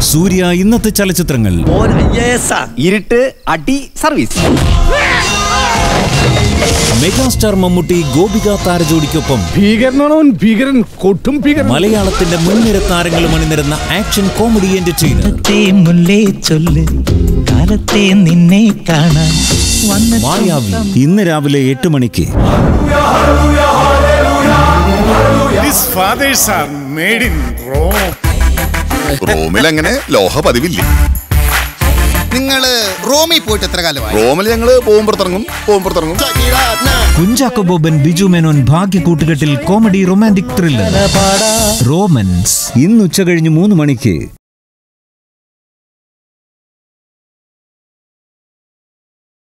സൂര്യ ഇന്നത്തെ ചലച്ചിത്രങ്ങൾ. ഇരുട്ട് അടി സർവീസ്. മെഗാസ്റ്റാർ മമ്മൂട്ടി ഗോപിക താരജോടിക്കൊപ്പം ഭീകരൻ കൊട്ടും ഭീകരൻ. മലയാളത്തിന്റെ മുൻനിര താരങ്ങളും അണിനിരുന്ന ആക്ഷൻ കോമഡി എന്റർടൈനർ കാലത്തെ മുല്ലേ ചൊല്ല് കാലത്തെ നിന്നെ കാണാൻ വന്ന മായാവി ഇന്ന് രാവിലെ എട്ട് മണിക്ക്. His fathers are made in Rome. റോമിൽ അങ്ങനെ ലോഹ പതിവില്ല നിങ്ങൾ റോമിൽ പോയിട്ട് എത്ര കാലമായി? റോമിൽ ഞങ്ങൾ പോകുമ്പോഴത്തിറങ്ങും പോകുമ്പുറത്തിറങ്ങും കുഞ്ചാക്കോ ബോബൻ ബിജു മേനോൻ ഭാഗ്യ കൂട്ടുകെട്ടിൽ കോമഡി റൊമാന്റിക് ത്രില്ലർ റോമൻസ് ഇന്ന് ഉച്ച കഴിഞ്ഞ് മൂന്ന് മണിക്ക്